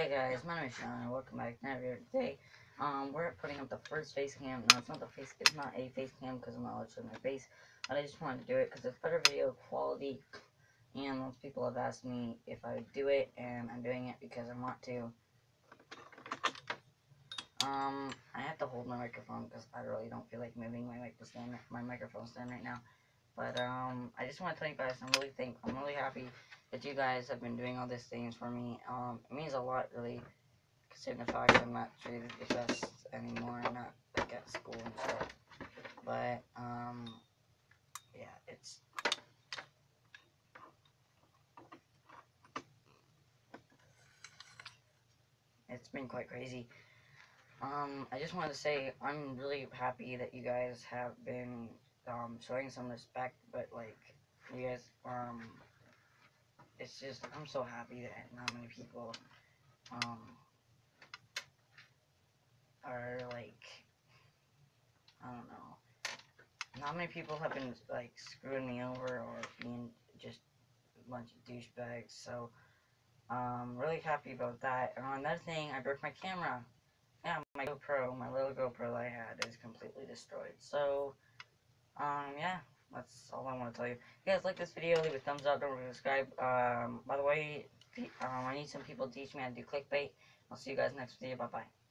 Hey guys, my name is Sean and welcome back to another video today. Um, we're putting up the first face cam. No, it's not the face. It's not a face cam because I'm not to my face. But I just wanted to do it because it's better video quality. And lots of people have asked me if I would do it, and I'm doing it because I want to. Um, I have to hold my microphone because I really don't feel like moving my microphone my microphone stand right now. But um, I just want to tell you guys I'm really think I'm really happy that you guys have been doing all these things for me. Um, it means a lot, really, considering the fact I'm not treated the best anymore, I'm not at school and stuff. But um, yeah, it's it's been quite crazy. Um, I just wanted to say I'm really happy that you guys have been um, showing some respect, but like you guys it's just I'm so happy that not many people um are like I don't know. Not many people have been like screwing me over or being just a bunch of douchebags. So um really happy about that. And on another thing, I broke my camera. Yeah, my GoPro, my little GoPro that I had is completely destroyed. So um yeah that's all I want to tell you. If you guys like this video, leave a thumbs up, don't forget to subscribe. Um, by the way, um, I need some people to teach me how to do clickbait. I'll see you guys next video. Bye-bye.